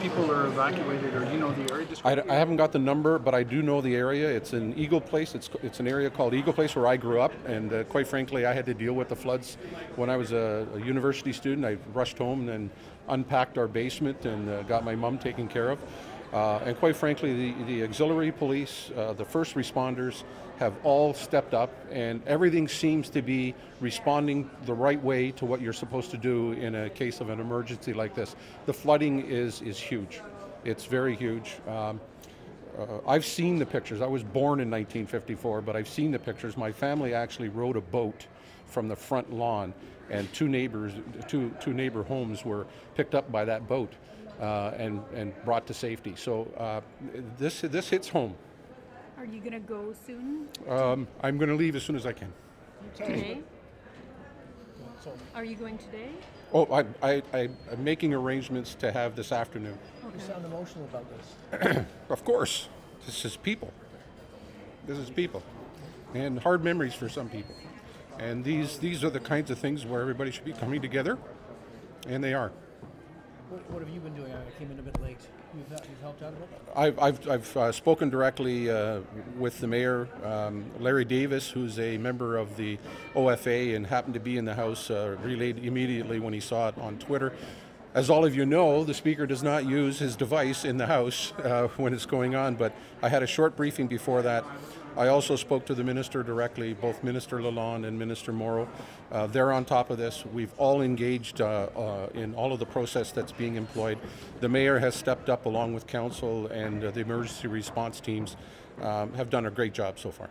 people are evacuated, or you know the area? I, I haven't got the number, but I do know the area. It's in Eagle Place. It's, it's an area called Eagle Place where I grew up, and uh, quite frankly, I had to deal with the floods when I was a, a university student. I rushed home and unpacked our basement and uh, got my mom taken care of. Uh, and quite frankly, the, the auxiliary police, uh, the first responders have all stepped up, and everything seems to be responding the right way to what you're supposed to do in a case of an emergency like this. The flooding is, is huge. It's very huge. Um, uh, I've seen the pictures. I was born in 1954, but I've seen the pictures. My family actually rode a boat from the front lawn, and two neighbors, two, two neighbor homes were picked up by that boat uh, and, and brought to safety. So uh, this, this hits home. Are you going to go soon? Um, I'm going to leave as soon as I can. Today? Are you going today? Oh, I, I, I, I'm making arrangements to have this afternoon. You sound emotional about this. Of course, this is people. This is people, and hard memories for some people. And these these are the kinds of things where everybody should be coming together, and they are. What, what have you been doing? I came in a bit late. You've, you've helped out a bit? I've, I've, I've uh, spoken directly uh, with the mayor, um, Larry Davis, who's a member of the OFA and happened to be in the House, uh, relayed immediately when he saw it on Twitter. As all of you know, the Speaker does not use his device in the House uh, when it's going on, but I had a short briefing before that. I also spoke to the Minister directly, both Minister Lalonde and Minister Mauro. Uh, they're on top of this. We've all engaged uh, uh, in all of the process that's being employed. The Mayor has stepped up along with Council and uh, the emergency response teams um, have done a great job so far.